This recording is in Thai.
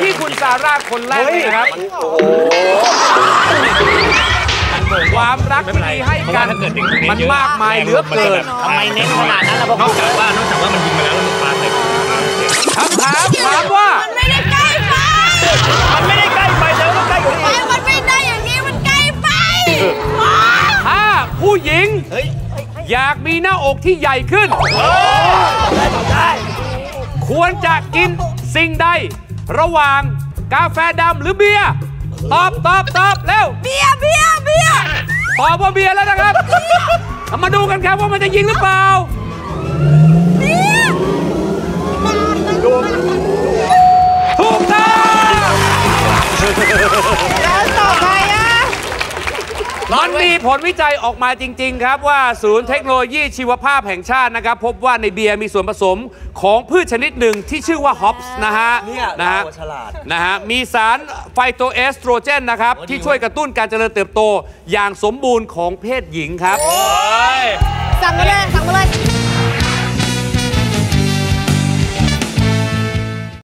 ลงที่คุณซาร่าคนแรกเลยนะครับความรักที่มีให้กันเพราะว่าถ้าเกิดเด็กคนนี้มันเยอะมากมายเหลือเกินทำไมเน้นขนาดนั้นล่ะพ่นออกจากว่านอกจากว่ามันยิงมาแล้วแล้วมันปาใส่คำถามถามว่า มันไม่ได้ใกล้ไป มันไม่ได้ใกล้ไปแต่ว่ามันใกล้กว่าไอ้นี้มันไม่ได้อย่างนี้มันใกล้ไปว้าถ้าผู้หญิงอยากมีหน้าอกที่ใหญ่ขึ้น ควรจะกินสิ่งใด ระหว่างกาแฟดำหรือเบียร์ตอบตอบตอบเร็วเบียร์เบียร์เบียร์ตอบว่าเบียร์แล้วนะครับเอามาดูกันครับว่ามันจะยิงหรือเปล่าเบียร์ถูกต้องแล้วต่อไปอะ มันมีผลวิจัยออกมาจริง ๆ ครับว่าศูนย์เทคโนโลยีชีวภาพแห่งชาตินะครับ พบว่าในเบียร์มีส่วนผสมของพืชชนิดหนึ่งที่ชื่อว่าฮอปส์นะฮะเนี่ยนะฮะเราฉลาดนะฮะมีสารไฟโตเอสโตรเจนนะครับ ที่ช่วยกระตุ้นการเจริญเติบโตอย่างสมบูรณ์ของเพศหญิงครับสั่งมาเลยสั่งมาเลย